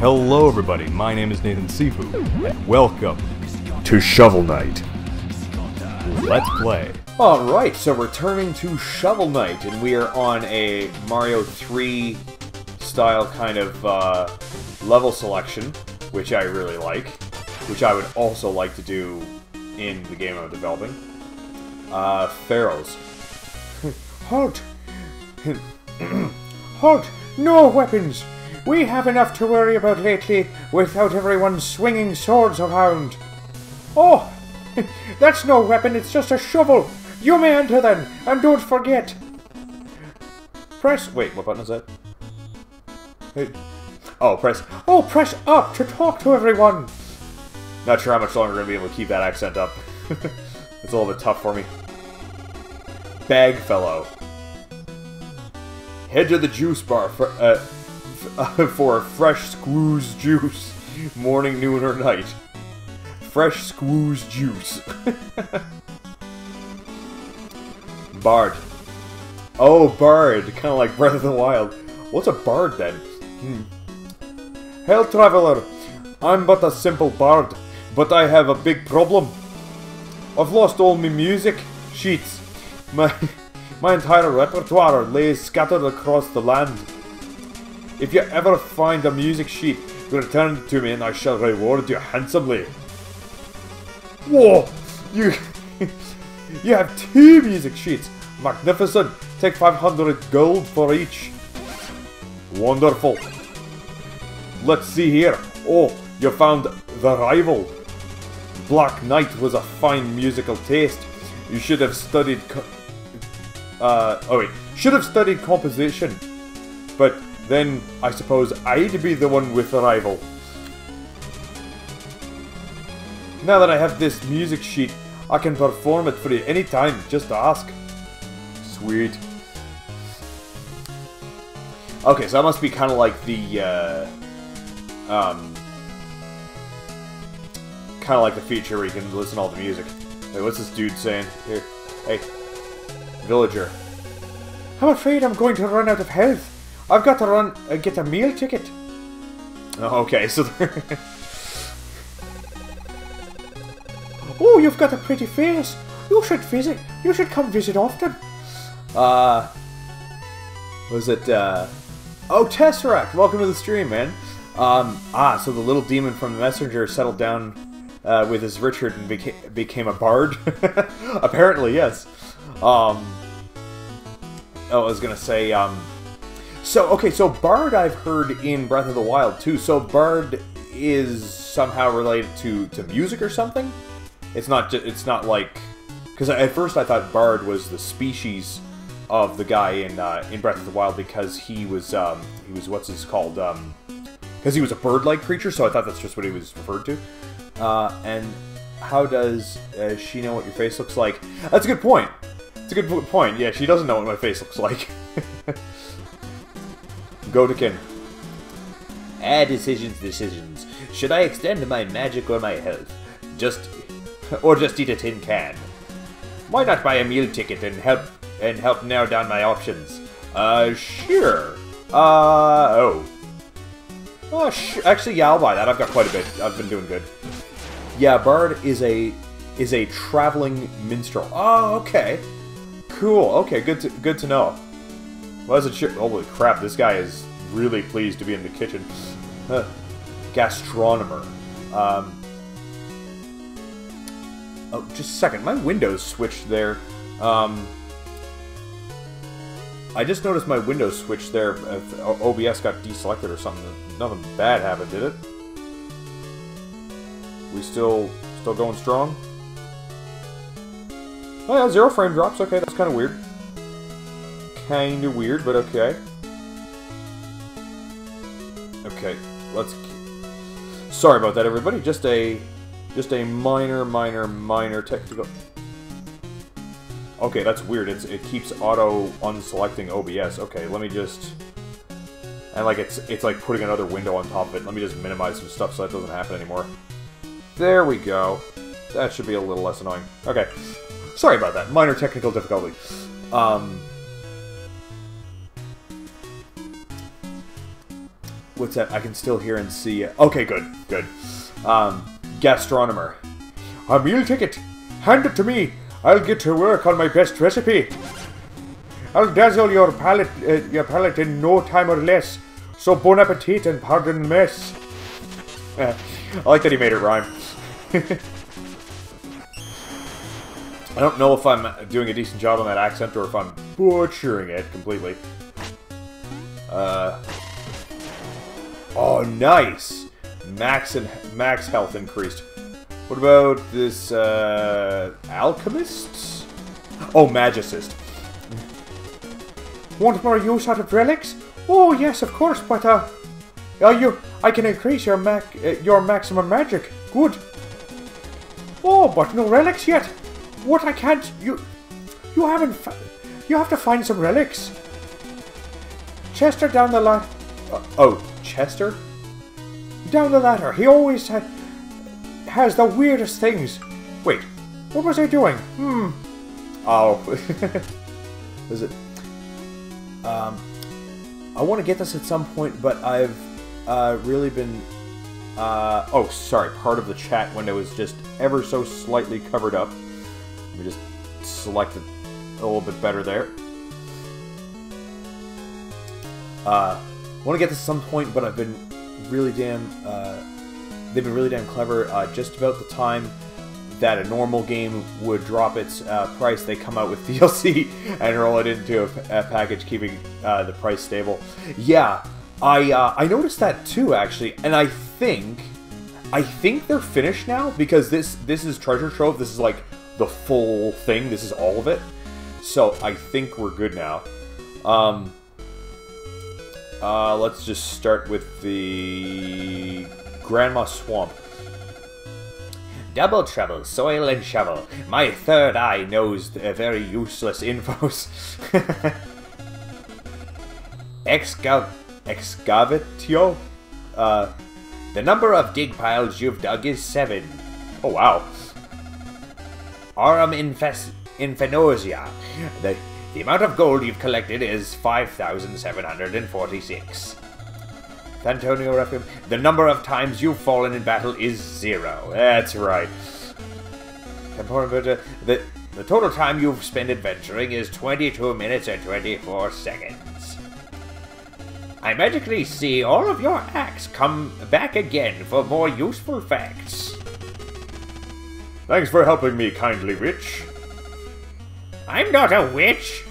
Hello, everybody. My name is Nathan Sifu, and welcome to Shovel Knight. Let's play. Alright, so returning to Shovel Knight, and we are on a Mario 3 style kind of uh, level selection, which I really like, which I would also like to do in the game I'm developing. Uh, Pharaohs. Halt! halt! No weapons! We have enough to worry about lately without everyone swinging swords around. Oh! That's no weapon, it's just a shovel! You may enter then, and don't forget! Press. Wait, what button is that? Oh, press. Oh, press up to talk to everyone! Not sure how much longer I'm gonna be able to keep that accent up. it's a little bit tough for me. Bag fellow. Head to the juice bar for uh, f- for a fresh squoze juice, morning, noon, or night. Fresh squoze juice. Bard. Oh, Bard. Kind of like Breath of the Wild. What's a Bard then? Hmm. Hail, Traveler. I'm but a simple Bard, but I have a big problem. I've lost all my music sheets. My, my entire repertoire lays scattered across the land. If you ever find a music sheet, return it to me and I shall reward you handsomely. Whoa! You... you have two music sheets. Magnificent. Take 500 gold for each. Wonderful. Let's see here. Oh, you found The Rival. Black Knight was a fine musical taste. You should have studied... Uh, oh wait. Should have studied composition. But then, I suppose I'd be the one with the rival. Now that I have this music sheet, I can perform it for you anytime, just ask. Sweet. Okay, so that must be kind of like the, uh, um, kind of like the feature where you can listen to all the music. Wait, what's this dude saying? Here, hey, villager. I'm afraid I'm going to run out of health. I've got to run uh, get a meal ticket. Oh, okay, so Oh, you've got a pretty face. You should visit. You should come visit often. Uh, was it, uh, oh, Tesseract, welcome to the stream, man. Um, ah, so the little demon from the messenger settled down, uh, with his Richard and beca became a bard? Apparently, yes. Um, oh, I was gonna say, um, so, okay, so Bard I've heard in Breath of the Wild, too. So Bard is somehow related to, to music or something? It's not, it's not like, because at first I thought Bard was the species of the guy in uh, in Breath of the Wild because he was um, he was what's his called because he was a bird-like creature. So I thought that's just what he was referred to. Uh, and how does uh, she know what your face looks like? That's a good point. It's a good point. Yeah, she doesn't know what my face looks like. Gotikin. Ah, decisions, decisions. Should I extend my magic or my health? Just, or just eat a tin can? Why not buy a meal ticket and help and help narrow down my options? Uh, sure. Uh, oh. Oh, actually, yeah, I'll buy that. I've got quite a bit. I've been doing good. Yeah, Bard is a is a traveling minstrel. Oh, okay. Cool. Okay, good to good to know. Wasn't sure. Holy crap! This guy is really pleased to be in the kitchen. Gastronomer. Um, oh, just a second. My Windows switched there. Um, I just noticed my Windows switched there. If OBS got deselected or something. Nothing bad happened, did it? We still still going strong? Oh yeah, zero frame drops. Okay, that's kind of weird. Kind of weird, but okay. Okay, let's. Sorry about that, everybody. Just a, just a minor, minor, minor technical. Okay, that's weird. It's it keeps auto unselecting OBS. Okay, let me just. And like it's it's like putting another window on top of it. Let me just minimize some stuff so that doesn't happen anymore. There we go. That should be a little less annoying. Okay. Sorry about that. Minor technical difficulty. Um, what's that? I can still hear and see. Okay, good, good. Um, gastronomer. A meal ticket. Hand it to me. I'll get to work on my best recipe. I'll dazzle your palate, uh, your palate in no time or less. So bon appetit and pardon mess. I like that he made it rhyme. I don't know if I'm doing a decent job on that accent or if I'm butchering it completely. Uh, oh, nice! Max and max health increased. What about this uh, alchemist? Oh, magicist. Want more use out of relics? Oh yes, of course, but uh, uh you, I can increase your mac, uh, your maximum magic. Good. Oh, but no relics yet. What I can't, you, you haven't, you have to find some relics. Chester down the ladder. Uh, oh, Chester? Down the ladder. He always ha has the weirdest things. Wait, what was I doing? Hmm. Oh, is it? Um, I want to get this at some point, but I've uh, really been. Uh, oh, sorry. Part of the chat window is just ever so slightly covered up. Let me just select it a little bit better there. Uh, want to get at some point, but I've been really damn. Uh, they've been really damn clever. Uh, just about the time that a normal game would drop its uh, price, they come out with DLC and roll it into a, a package, keeping uh, the price stable. Yeah, I uh, I noticed that too, actually, and I think I think they're finished now because this this is Treasure Trove. This is like the full thing. This is all of it. So I think we're good now. Um, uh, let's just start with the Grandma Swamp. Double trouble, soil and shovel. My third eye knows the very useless infos. Excav excavatio? Uh, the number of dig piles you've dug is seven. Oh wow. Aurum infes infenosia. The, the amount of gold you've collected is 5,746. Antonio. The number of times you've fallen in battle is zero. That's right. The, the total time you've spent adventuring is 22 minutes and 24 seconds. I magically see all of your acts come back again for more useful facts. Thanks for helping me, kindly witch. I'm not a witch.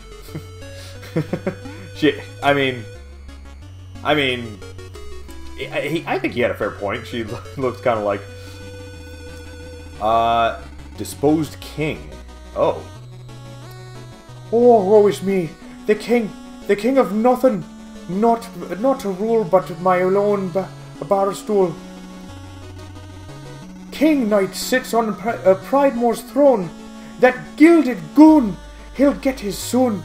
Shit, I mean, I mean, I, I think he had a fair point. She looked kind of like, uh, disposed king. Oh. Oh, woe is me, the king, the king of nothing, not not to rule, but my alone bar stool. King Knight sits on uh, Pridemoor's throne. That gilded goon, he'll get his soon.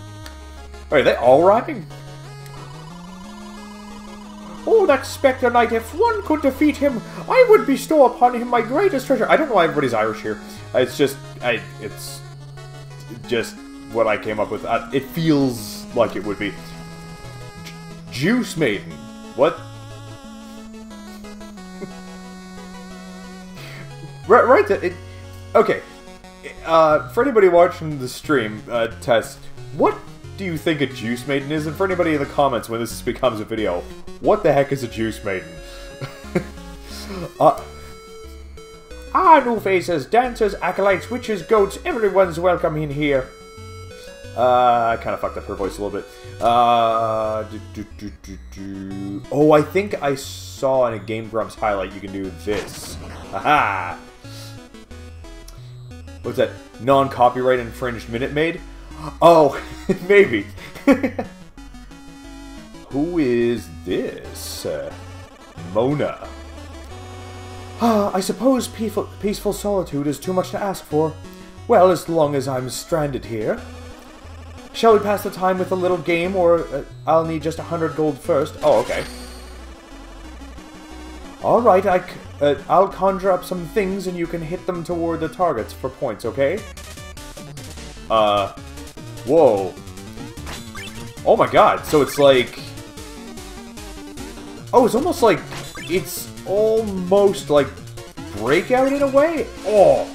Are they all rhyming? Oh, that Spectre Knight, if one could defeat him, I would bestow upon him my greatest treasure. I don't know why everybody's Irish here. It's just, I, it's just what I came up with. Uh, it feels like it would be. Juice Maiden. What? right, right. It, okay. Uh, for anybody watching the stream uh, test, what do you think a Juice Maiden is? And for anybody in the comments when this becomes a video, what the heck is a Juice Maiden? uh, ah, new faces, dancers, acolytes, witches, goats, everyone's welcome in here. Uh, I kind of fucked up her voice a little bit. Uh, do, do, do, oh, I think I saw in a Game Grumps highlight you can do this. Haha! What's that? Non-copyright infringed Minute Maid? Oh, maybe. Who is this? Uh, Mona. Ah, I suppose peaceful, peaceful solitude is too much to ask for. Well, as long as I'm stranded here. Shall we pass the time with a little game, or uh, I'll need just a hundred gold first? Oh, okay. Alright, I, uh, I'll conjure up some things and you can hit them toward the targets for points, okay? Uh, whoa. Oh my god, so it's like... Oh, it's almost like it's almost like breakout in a way. Oh,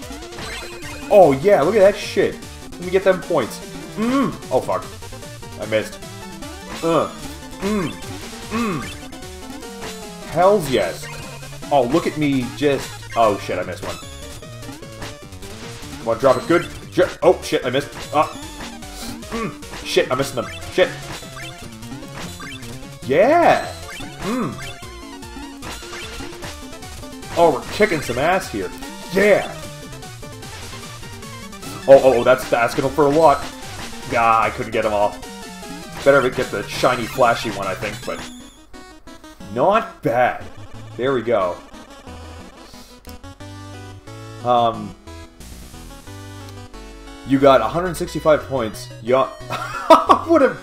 oh yeah, look at that shit. Let me get them points. Mmm. Oh fuck, I missed. Uh. Mmm. Mmm. Hell's yes. Oh, look at me just. Oh shit, I missed one. Come on, drop it good. Oh shit, I missed. Ah. Mm. Shit, I'm missing them. Shit. Yeah. Hmm. Oh, we're kicking some ass here. Yeah. Oh, oh, oh, that's asking for a lot. Ah, I couldn't get them all. Better get the shiny, flashy one, I think, but... Not bad. There we go. Um... You got 165 points. You would have...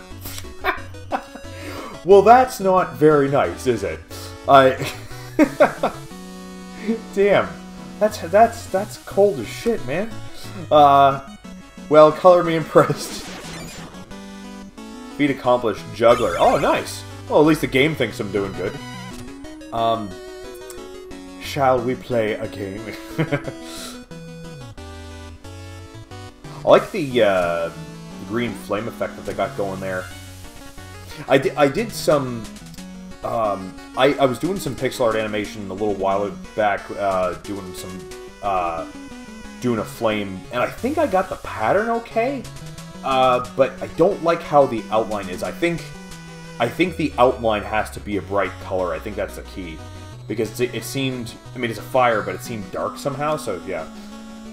well, that's not very nice, is it? I... Damn. That's that's that's cold as shit, man. Uh, well, color me impressed. Feat accomplished, juggler. Oh, nice. Well, at least the game thinks I'm doing good. Um, shall we play a game? I like the uh, green flame effect that they got going there. I did, I did some um, I, I was doing some pixel art animation a little while back, uh, doing some, uh, doing a flame, and I think I got the pattern okay, uh, but I don't like how the outline is. I think, I think the outline has to be a bright color. I think that's the key, because it, it seemed, I mean, it's a fire, but it seemed dark somehow, so yeah.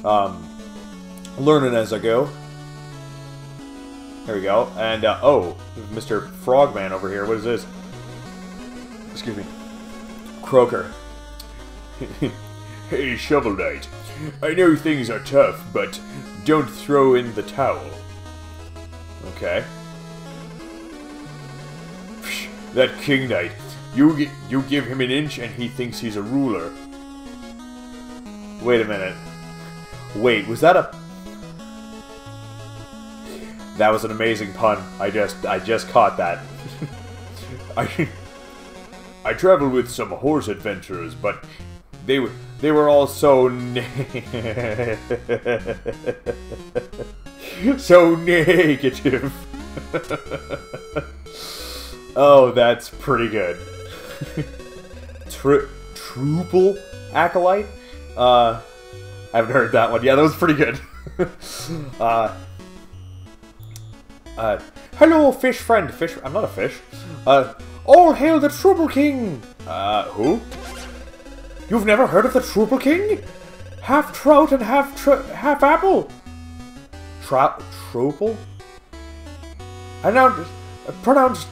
Um, learning as I go. There we go. And, uh, oh, Mr. Frogman over here. What is this? Excuse me. Croaker. hey, Shovel Knight. I know things are tough, but don't throw in the towel. Okay. That King Knight. You, you give him an inch and he thinks he's a ruler. Wait a minute. Wait, was that a... That was an amazing pun. I just, I just caught that. I... I traveled with some horse adventurers, but they were they were all so so negative. oh, that's pretty good. Tri Truple acolyte. Uh, I haven't heard that one. Yeah, that was pretty good. uh, uh, hello, fish friend. Fish. I'm not a fish. Uh. All hail the Trouble King! Uh, who? You've never heard of the Trouble King? Half trout and half half apple. Trout, pronounced.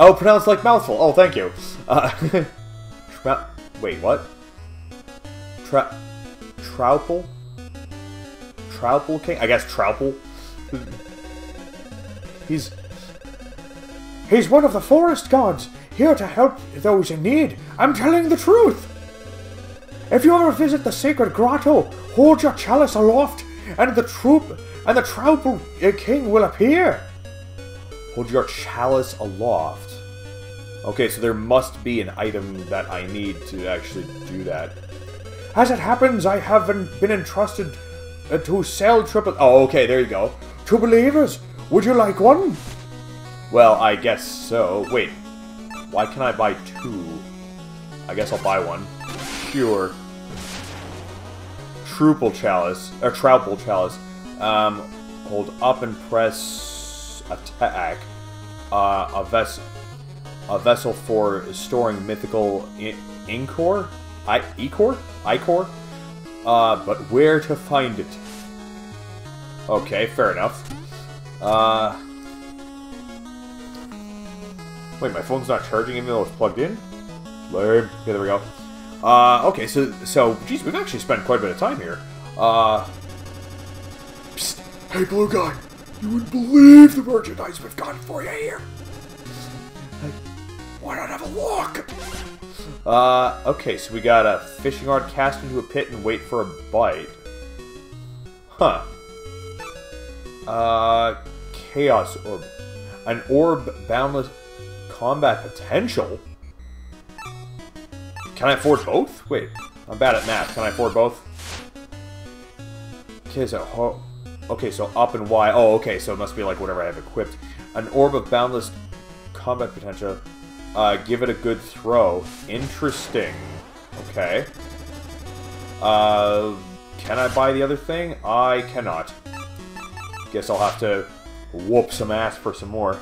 Oh, pronounced like mouthful. Oh, thank you. Uh, wait, what? Tra Troupple? Troupple King? I guess Troupple. He's He's one of the forest gods, here to help those in need. I'm telling the truth. If you ever visit the sacred grotto, hold your chalice aloft, and the troop and the Trouble King will appear. Hold your chalice aloft. Okay, so there must be an item that I need to actually do that. As it happens, I haven't been entrusted uh, to sell triple. Oh, okay, there you go. To believers, would you like one? Well, I guess so. Wait, why can I buy two? I guess I'll buy one. Sure. Truple Chalice, or Troupple Chalice. Um, hold up and press attack. Uh, a vessel, a vessel for storing mythical Incor, I Ecor, Icor. Uh, but where to find it? Okay, fair enough. Uh. Wait, my phone's not charging even though it's plugged in? Lame. Okay, there we go. Uh, okay, so, so, geez, we've actually spent quite a bit of time here. Uh, psst, hey, blue guy, you wouldn't believe the merchandise we've got for you here. Why not have a look? Uh, okay, so we got a fishing rod cast into a pit and wait for a bite. Huh. Uh, chaos orb. An orb boundless combat potential? Can I afford both? Wait, I'm bad at math. Can I afford both? Okay, so okay, so up and Y. Oh, okay, so it must be like whatever I have equipped. An orb of boundless combat potential. Uh, give it a good throw. Interesting. Okay. Uh, can I buy the other thing? I cannot. Guess I'll have to whoop some ass for some more.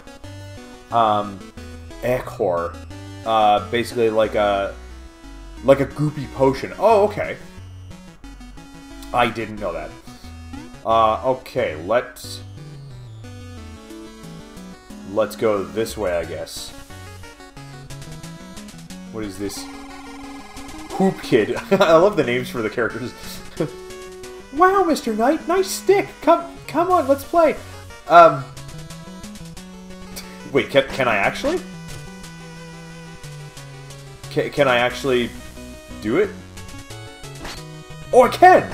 Um, Echor. Uh, basically like a like a goopy potion. Oh, okay. I didn't know that. Uh, okay, let's... Let's go this way, I guess. What is this? Hoop Kid. I love the names for the characters. Wow, Mr. Knight, nice stick. Come, come on, let's play. Um... Wait, can, can I actually? Can, can I actually do it? Oh, I can!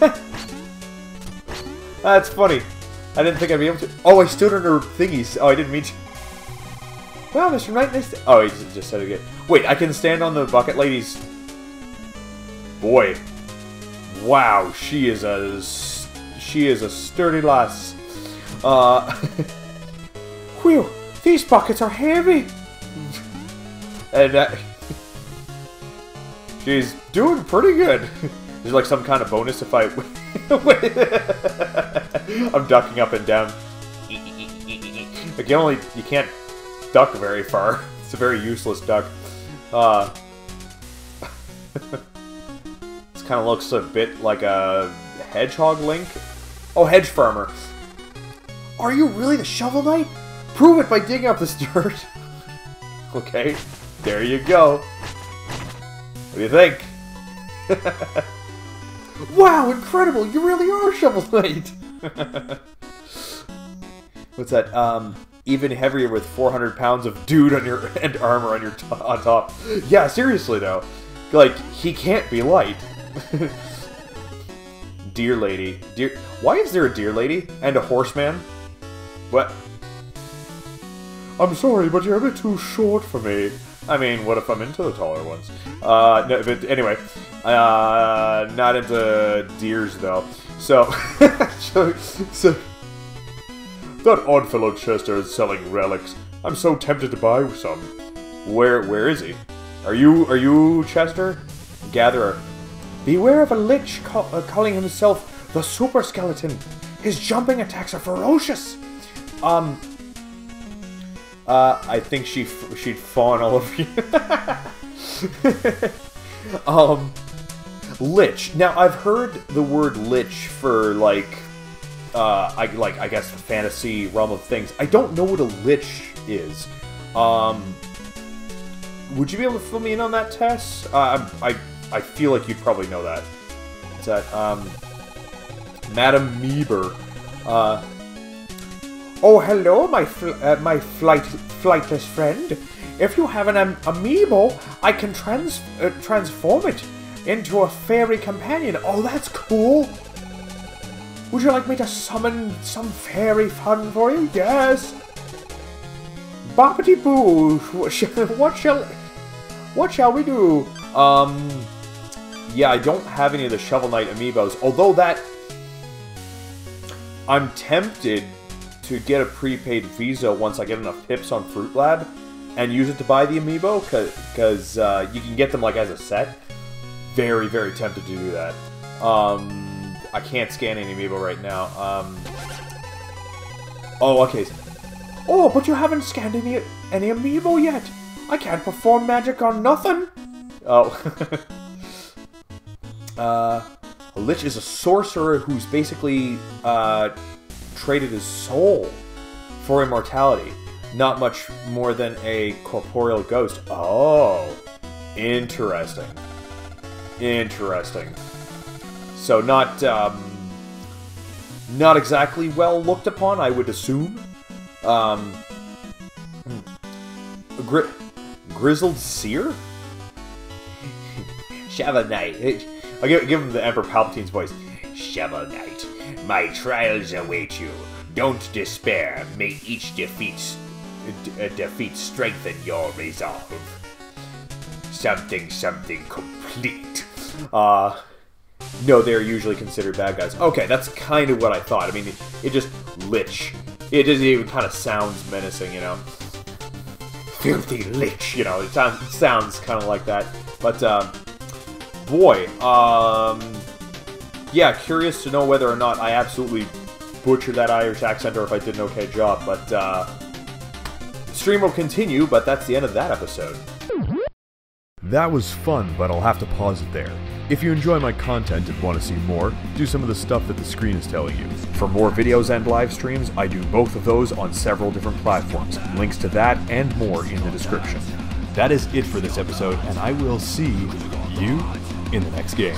That's funny. I didn't think I'd be able to. Oh, I stood under thingies. Oh, I didn't mean to. Wow, Mr. Knight, nice. Oh, he just said it again. Wait, I can stand on the bucket lady's. Boy, wow, she is a she is a sturdy lass. Uh, Whew, these buckets are heavy. and uh, she's doing pretty good. There's like some kind of bonus if I. I'm ducking up and down. You only you can't duck very far. It's a very useless duck. Uh, this kind of looks a bit like a hedgehog link. Oh, hedge farmer. Are you really the Shovel Knight? Prove it by digging up this dirt. okay, there you go. What do you think? Wow, incredible! You really are Shovel Knight. What's that? Um, even heavier with 400 pounds of dude on your and armor on your on top. Yeah, seriously though, like he can't be light. deer lady, deer. Why is there a deer lady and a horseman? What? I'm sorry, but you're a bit too short for me. I mean, what if I'm into the taller ones? Uh, no, but anyway, uh, not into deers though. So, so, so, that odd fellow Chester is selling relics. I'm so tempted to buy some. Where, where is he? Are you, are you Chester? Gatherer. Beware of a lich uh, calling himself the Super Skeleton. His jumping attacks are ferocious. Um, uh, I think she she'd fawn all over you. um, lich. Now I've heard the word lich for like, uh, I like I guess the fantasy realm of things. I don't know what a lich is. Um, would you be able to fill me in on that, Tess? Uh, I I feel like you'd probably know that. Is that um, Madam Meeber? Uh, Oh, hello, my fl uh, my flight flightless friend. If you have an um, amiibo, I can trans uh, transform it into a fairy companion. Oh, that's cool. Would you like me to summon some fairy fun for you? Yes. Boppity boo. What shall what shall what shall we do? Um, yeah, I don't have any of the Shovel Knight amiibos. Although that, I'm tempted to get a prepaid Visa once I get enough pips on Fruit Lab and use it to buy the amiibo because uh, you can get them like as a set. Very, very tempted to do that. Um, I can't scan any amiibo right now. Um, oh, okay. Oh, but you haven't scanned any any amiibo yet. I can't perform magic on nothing. Oh. uh, a lich is a sorcerer who's basically uh, traded his soul for immortality. Not much more than a corporeal ghost. Oh, interesting. Interesting. So not, um, not exactly well looked upon, I would assume. Um, hmm. Gri Grizzled Seer? Shovel Knight. I'll give, give him the Emperor Palpatine's voice. Shovel Knight, my trials await you. Don't despair. May each defeat, defeat strengthen your resolve. something something complete. Uh, no, they're usually considered bad guys. Okay, that's kind of what I thought. I mean, it, it just lich. It just even kind of sounds menacing, you know. Filthy lich, you know. It sounds sounds kind of like that. But um, boy, um, yeah, curious to know whether or not I absolutely butchered that Irish accent or if I did an okay job. But uh, stream will continue. But that's the end of that episode. That was fun, but I'll have to pause it there. If you enjoy my content and want to see more, do some of the stuff that the screen is telling you. For more videos and live streams, I do both of those on several different platforms. Links to that and more in the description. That is it for this episode, and I will see you in the next game.